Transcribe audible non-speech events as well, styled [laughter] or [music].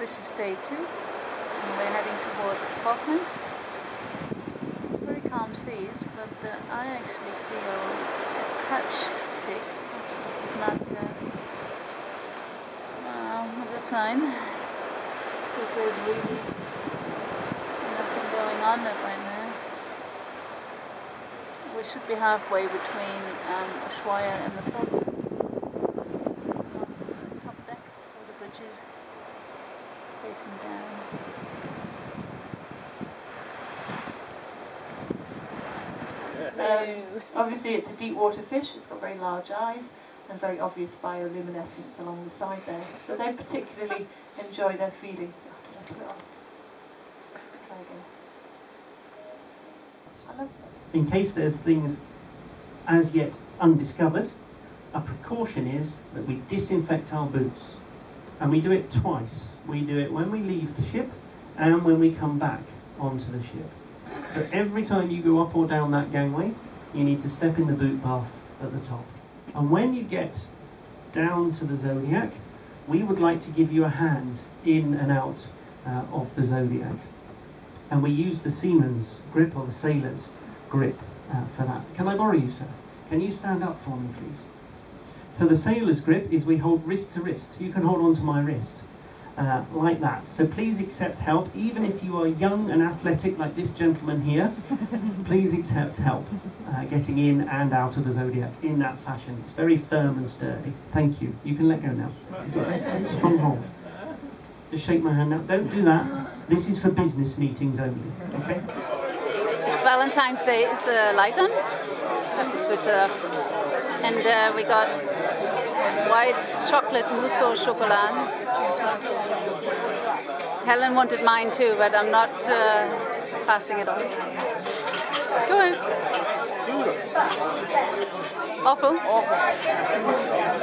this is day two, and we're heading towards the Falklands. Very calm seas, but uh, I actually feel a touch sick, which is not uh, a good sign, because there's really nothing going on right now. We should be halfway between um, Ushuaia and the Falklands. Top deck, all the bridges facing down. Um, obviously, it's a deep water fish. It's got very large eyes and very obvious bioluminescence along the side there. So they particularly enjoy their feeding. Oh, did I put it off? Try again. I loved it. in case there's things as yet undiscovered, a precaution is that we disinfect our boots. And we do it twice. We do it when we leave the ship and when we come back onto the ship. So every time you go up or down that gangway, you need to step in the boot bath at the top. And when you get down to the Zodiac, we would like to give you a hand in and out uh, of the Zodiac. And we use the seaman's grip or the sailor's grip uh, for that. Can I borrow you, sir? Can you stand up for me, please? So the sailor's grip is we hold wrist to wrist. You can hold onto my wrist uh, like that. So please accept help, even if you are young and athletic like this gentleman here. [laughs] please accept help uh, getting in and out of the zodiac in that fashion. It's very firm and sturdy. Thank you. You can let go now. Strong hold. Just shake my hand now. Don't do that. This is for business meetings only. Okay. It's Valentine's Day. Is the light on? Have to switch it up. And uh, we got white chocolate mousse au chocolat. Helen wanted mine too, but I'm not uh, passing it on. Go ahead. Awful. Awful. Behoorlijk in handen